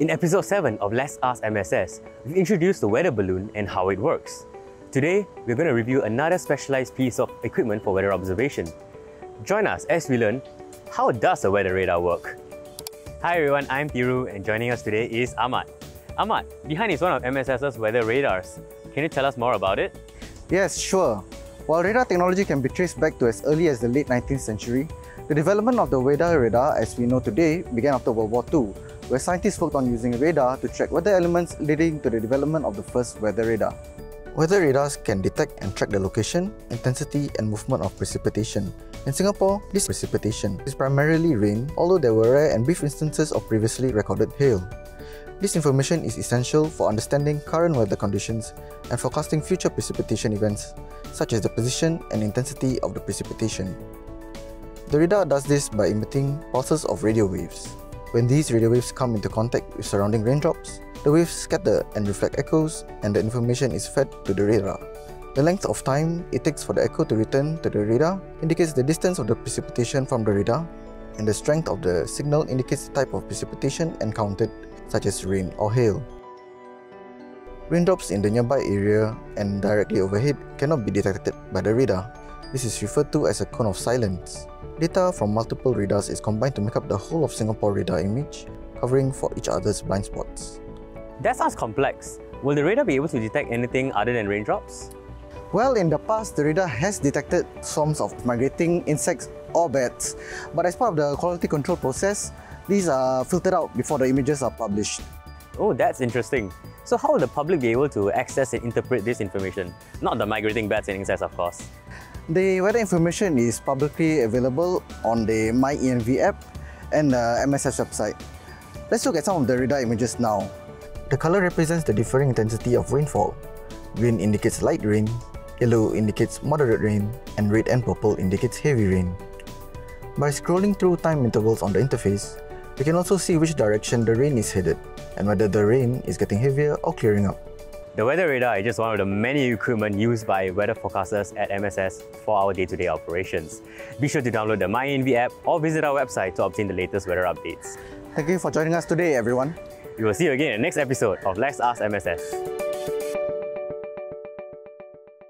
In episode 7 of Let's Ask MSS, we've introduced the weather balloon and how it works. Today, we're going to review another specialized piece of equipment for weather observation. Join us as we learn how does a weather radar work. Hi everyone, I'm Thiru and joining us today is Ahmad. Ahmad, behind is one of MSS's weather radars. Can you tell us more about it? Yes, sure. While radar technology can be traced back to as early as the late 19th century, the development of the weather radar as we know today began after World War II, where scientists worked on using radar to track weather elements leading to the development of the first weather radar. Weather radars can detect and track the location, intensity and movement of precipitation. In Singapore, this precipitation is primarily rain, although there were rare and brief instances of previously recorded hail. This information is essential for understanding current weather conditions and forecasting future precipitation events, such as the position and intensity of the precipitation. The radar does this by emitting pulses of radio waves. When these radio waves come into contact with surrounding raindrops, the waves scatter and reflect echoes and the information is fed to the radar. The length of time it takes for the echo to return to the radar indicates the distance of the precipitation from the radar and the strength of the signal indicates the type of precipitation encountered such as rain or hail. Raindrops in the nearby area and directly overhead cannot be detected by the radar. This is referred to as a cone of silence. Data from multiple radars is combined to make up the whole of Singapore radar image, covering for each other's blind spots. That sounds complex. Will the radar be able to detect anything other than raindrops? Well, in the past, the radar has detected swarms of migrating insects or bats, but as part of the quality control process, these are filtered out before the images are published. Oh, that's interesting. So how will the public be able to access and interpret this information? Not the migrating bats and insects, of course. The weather information is publicly available on the MyENV app and uh, the MSS website. Let's look at some of the radar images now. The color represents the differing intensity of rainfall. Green indicates light rain, yellow indicates moderate rain, and red and purple indicates heavy rain. By scrolling through time intervals on the interface, we can also see which direction the rain is headed and whether the rain is getting heavier or clearing up. The weather radar is just one of the many equipment used by weather forecasters at MSS for our day-to-day -day operations. Be sure to download the MyENV app or visit our website to obtain the latest weather updates. Thank you for joining us today, everyone. We will see you again in the next episode of Let's Ask MSS.